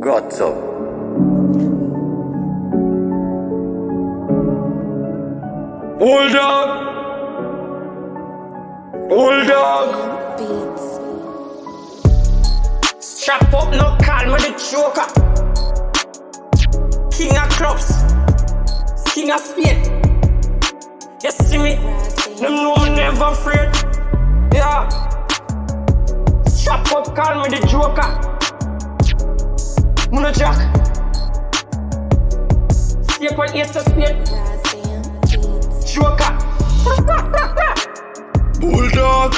Guts up. Old dog. Old dog. Strap up, no call me the joker. King of clubs. King of spade. You see me? Them know me never afraid. Yeah. Strap up, call me the joker. Muna jack. Step on ace of spade. Joker. Bulldog.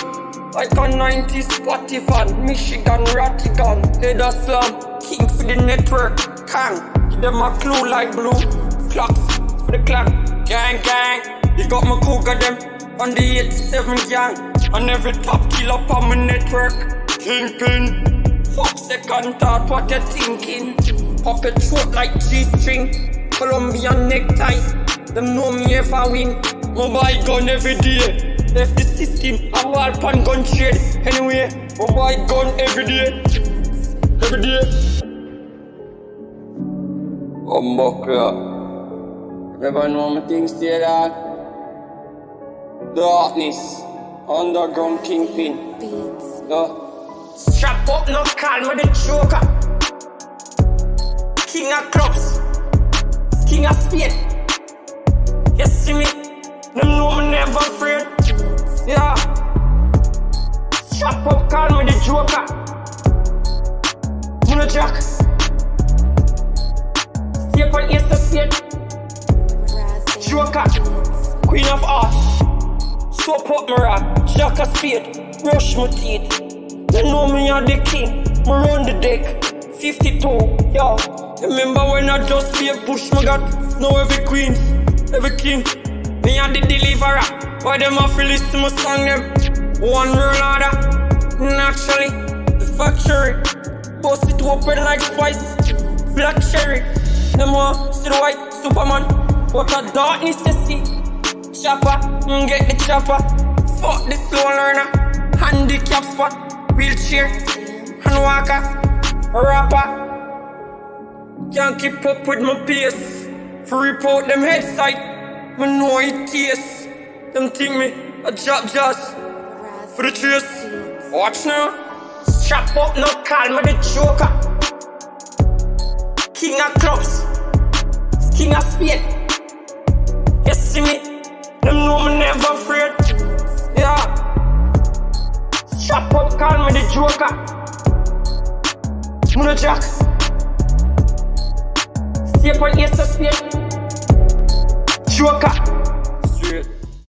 Like a 90s Spotify, Michigan, Rattigan, head of slam, king for the network, Kang, give them a clue like blue, clocks for the clock, gang gang, you got my cougar them, on the 87 gang, and every top killer on my network, kingpin, fuck second thought, what you thinking, pocket throat like G-string, Colombian necktie, them know me if I win, my buy gun every day. Left the system, I wall pan gun trade. Anyway, my buy gun every day. Every day. Umbuckler. Never know my things stay that. Darkness. Underground kingpin. No. Strap up, no call me the joker. King of clubs. King of spade. You see me? Them know me never afraid. Yeah. Strap up, call me the joker. Muna jack. Step on ace of spade. Joker. Queen of hearts. Swap up my rock. Jack of spade. Brush my teeth. Are the king. Me run the deck. 52. Yo. Remember when I just be a push my God. Now every queen. Every king. Me and the deliverer. Why them a feel listen my song them? One real order. Naturally, the factory. Bust it open like spice. Black cherry. Them want see the white Superman. What a darkness you see. Chopper, mm, get the chopper. Fuck the slow learner. Handicap spot. Wheelchair. Hand walker. Rapper. Can't keep up with my pace. For report them head side. Me know it taste. Them think me a job just for the chase. Watch now. Strap up, no call me the joker. King of clubs. King of spade. You see me? Them know me never afraid. Yeah. Strap up, call me the joker. Muna jack. Step on of spade. Joker.